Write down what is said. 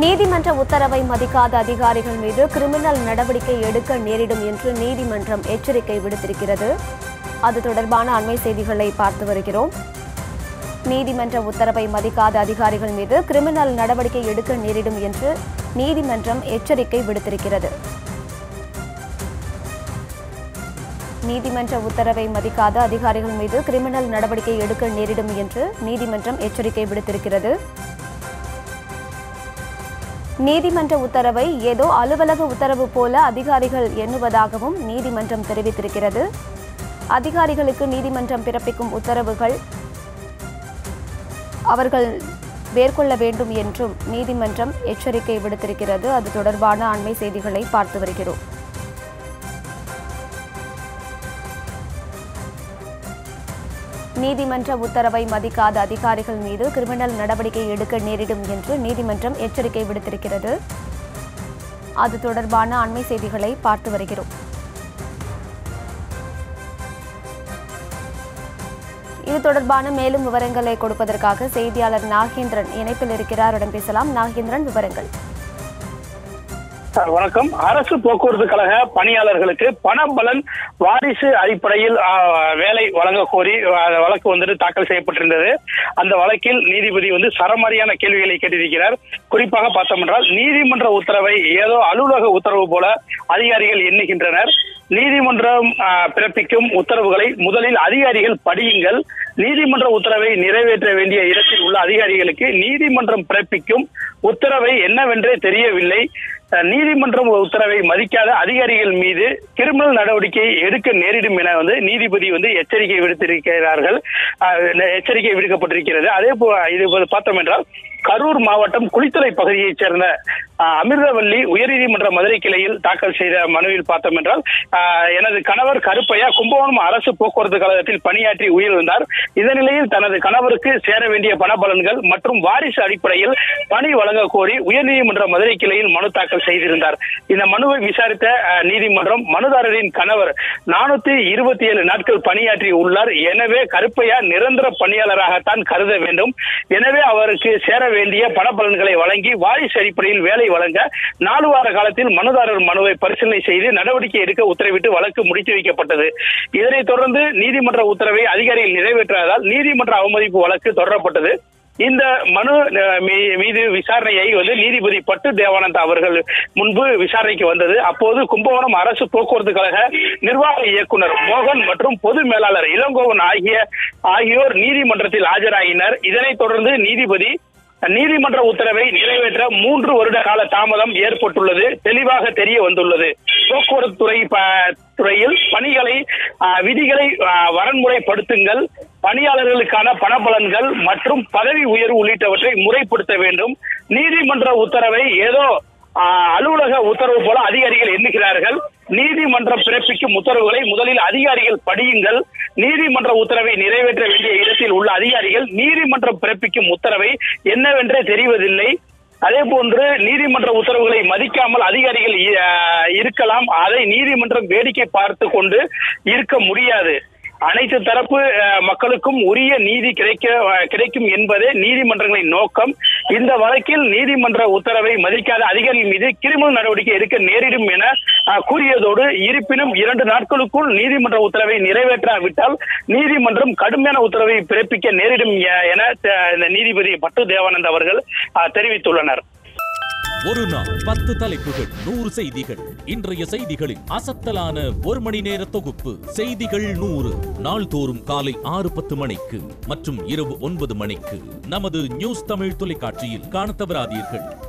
நீதிமன்ற உத்தரவை மதிக்காத அதிகாரிகள் மீது கிரிமினல் நடவடிக்கை எடுக்க நேரிடும் என்று நீதிமன்றம் எச்சரிக்கை விடுத்திருக்கிறது. அது தொடர்பான அண்மை செய்திகளை பார்த்து வருகிறோம். நீதிமன்ற உத்தரவை மதிக்காத அதிகாரிகள் மீது கிரிமினல் நடவடிக்கை எடுக்க நேரிடும் என்று நீதிமன்றம் எச்சரிக்கை விடுத்திருக்கிறது. நீதிமன்ற உத்தரவை மதிக்காத அதிகாரிகள் மீது கிரிமினல் நடவடிக்கை எடுக்க நேரிடும் என்று நீதிமன்றம் எச்சரிக்கை விடுத்திருக்கிறது. நீதிமன்ற உத்தரவை ஏதோ அலுவலக உத்தரவு போல அதிகாரிகள் எண்ணுவதாகவும் நீதிமன்றம் தெரிவித்திருக்கிறது. அதிகாரிகளுக்கு நீதிமன்றம் பிறப்பிக்கும் உத்தரவுகள் அவர்கள் மேற்கொள்ள வேண்டும் என்றும் நீதிமன்றம் எச்சரிக்கை விடுத்திருக்கிறது. அது தொடர்பான அண்மை செய்திகளை பார்த்து வருகிறோம். நீதிமன்ற உத்தரவை மதிக்காத அதிகாரிகள் மீது கிரிமினல் நடவடிக்கை எடுக்க நேரிடும் என்று நீதிமன்றம் எச்சரிக்கை விடுத்திருக்கிறது. அது தொடர்பான அண்மை செய்திகளை பார்த்து வருகிறோம். இது தொடர்பான மேலும் விவரங்களை கொடுப்பதற்காக செய்தியாளர் நாகேந்திரன் இணைப்பில் இருக்கிறாருடன் பேசலாம். நாகேந்திரன் விவரங்கள். வணக்கம். அரசு போக்குவரத்து கழக பணியாளர்களுக்கு பண பலன் வாரிசு அடிப்படையில் வேலை வழங்க கோரி வழக்கு வந்துட்டு தாக்கல் செய்யப்பட்டிருந்தது. அந்த வழக்கில் நீதிபதி வந்து சரமாரியான கேள்விகளை கேட்டிருக்கிறார். குறிப்பாக பார்த்தோம் என்றால் நீதிமன்ற உத்தரவை ஏதோ அலுவலக உத்தரவு போல அதிகாரிகள் எண்ணுகின்றனர். நீதிமன்றம் பிறப்பிக்கும் உத்தரவுகளை முதலில் அதிகாரிகள் படியுங்கள். நீதிமன்ற உத்தரவை நிறைவேற்ற வேண்டிய இடத்தில் உள்ள அதிகாரிகளுக்கு நீதிமன்றம் பிறப்பிக்கும் உத்தரவை என்னவென்றே தெரியவில்லை. நீதிமன்றம் உத்தரவை மதிக்காத அதிகாரிகள் மீது கிரிமினல் நடவடிக்கை எடுக்க நேரிடும் என வந்து நீதிபதி வந்து எச்சரிக்கை விடுத்திருக்கிறார்கள். எச்சரிக்கை விடுக்கப்பட்டிருக்கிறது. அதே போல இது பார்த்தோம் என்றால் கரூர் மாவட்டம் குளித்தலை பகுதியைச் சேர்ந்த அஹ், அமிர்தவல்லி உயர்நீதிமன்ற மதுரை கிளையில் தாக்கல் செய்த மனுவில் பார்த்தோம் என்றால் எனது கணவர் கருப்பையா கும்பகோணம் அரசு போக்குவரத்து கழகத்தில் பணியாற்றி உயிரிழந்தார். இந்த நிலையில் தனது கணவருக்கு சேர வேண்டிய பணபலன்கள் மற்றும் வாரிசு அடிப்படையில் பணி வழங்க கோரி உயர்நீதிமன்ற மதுரை கிளையில் மனு தாக்கல் செய்திருந்தார். இந்த மனுவை விசாரித்த நீதிமன்றம் மனுதாரரின் கணவர் நானூத்தி இருபத்தி ஏழு நாட்கள் பணியாற்றி உள்ளார். எனவே கருப்பையா நிரந்தர பணியாளராகத்தான் கருத வேண்டும். எனவே அவருக்கு சேர வேண்டிய பணப்பலன்களை வழங்கி வாரிசு அடிப்படையில் வேலை வழங்க நாலு வார காலத்தில் மனுதாரர் மனுவை பரிசீலனை செய்து நடவடிக்கை எடுக்க உத்தரவிட்டு வழக்கு முடித்து வைக்கப்பட்டது. இதனைத் தொடர்ந்து நீதிமன்ற உத்தரவை அதிகாரிகள் நிறைவேற்றாததால் நீதிமன்ற அவமதிப்பு வழக்கு தொடரப்பட்டது. இந்த மனு மீது விசாரணையை வந்து நீதிபதி பட்டு தேவானந்தா அவர்கள் முன்பு விசாரணைக்கு வந்தது. அப்போது கும்பகோணம் அரசு போக்குவரத்து கழக நிர்வாக இயக்குனர் மோகன் மற்றும் பொது மேலாளர் இளங்கோவன் ஆகிய ஆகியோர் நீதிமன்றத்தில் ஆஜராகினர் இதனைத் தொடர்ந்து நீதிபதி நீதிமன்ற உத்தரவை நிறைவேற்ற மூன்று வருட கால தாமதம் ஏற்பட்டுள்ளது. தெளிவாக தெரிய வந்துள்ளது. போக்குவரத்து துறை துறையில் பணிகளை விதிகளை வரன்முறைப்படுத்துங்கள். பணியாளர்களுக்கான பணபலன்கள் மற்றும் பதவி உயர்வு உள்ளிட்டவற்றை முறைப்படுத்த வேண்டும். நீதிமன்ற உத்தரவை ஏதோ அலுவலக உத்தரவு போல அதிகாரிகள் எண்ணுகிறார்கள். நீதிமன்றம் பிறப்பிக்கும் உத்தரவுகளை முதலில் அதிகாரிகள் படியுங்கள். நீதிமன்ற உத்தரவை நிறைவேற்ற வேண்டிய இடத்தில் உள்ள அதிகாரிகள் நீதிமன்றம் பிறப்பிக்கும் உத்தரவை என்னவென்றே தெரிவதில்லை. அதே போன்று நீதிமன்ற உத்தரவுகளை மதிக்காமல் அதிகாரிகள் இருக்கலாம். அதை நீதிமன்றம் வேடிக்கை பார்த்து கொண்டு இருக்க முடியாது. அனைத்து தரப்பு மக்களுக்கும் உரிய நீதி கிடைக்க கிடைக்கும் என்பதே நீதிமன்றங்களின் நோக்கம். இந்த வழக்கில் நீதிமன்ற உத்தரவை மதிக்காத அதிகாரிகள் மீது கிரிமினல் நடவடிக்கை எடுக்க நேரிடும் என கூறியதோடு இருப்பினும் இரண்டு நாட்களுக்குள் நீதிமன்ற உத்தரவை நிறைவேற்றாவிட்டால் நீதிமன்றம் கடுமையான உத்தரவை பிறப்பிக்க நேரிடும் என இந்த நீதிபதி பட்டு தேவானந்த் அவர்கள் தெரிவித்துள்ளனர். ஒரு நாள் பத்து தலைப்புகள் நூறு செய்திகள். இன்றைய செய்திகளில் அசத்தலான ஒரு மணி நேர தொகுப்பு செய்திகள் நூறு. நாள்தோறும் காலை ஆறு பத்து மணிக்கு மற்றும் இரவு ஒன்பது மணிக்கு நமது நியூஸ் தமிழ் தொலைக்காட்சியில் காண தவறாதீர்கள்.